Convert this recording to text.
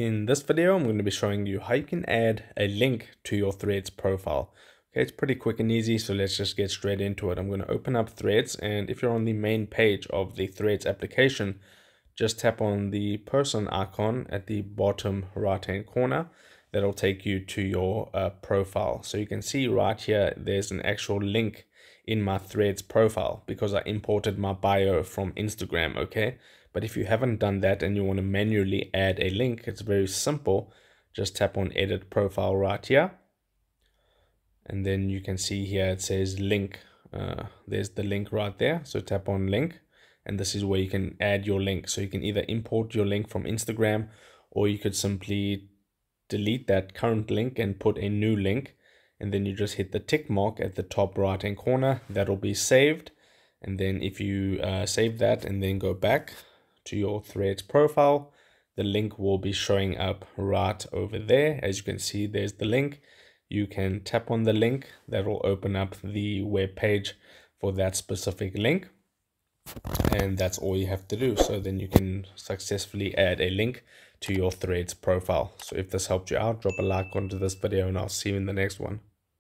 In this video, I'm going to be showing you how you can add a link to your Threads profile. Okay, it's pretty quick and easy, so let's just get straight into it. I'm going to open up Threads, and if you're on the main page of the Threads application, just tap on the person icon at the bottom right-hand corner. That'll take you to your uh, profile. So you can see right here, there's an actual link in my Threads profile because I imported my bio from Instagram, okay? But if you haven't done that and you want to manually add a link, it's very simple. Just tap on edit profile right here. And then you can see here it says link. Uh, there's the link right there. So tap on link. And this is where you can add your link. So you can either import your link from Instagram or you could simply delete that current link and put a new link. And then you just hit the tick mark at the top right hand corner. That'll be saved. And then if you uh, save that and then go back, to your threads profile. The link will be showing up right over there. As you can see, there's the link. You can tap on the link that will open up the web page for that specific link. And that's all you have to do. So then you can successfully add a link to your threads profile. So if this helped you out, drop a like onto this video and I'll see you in the next one.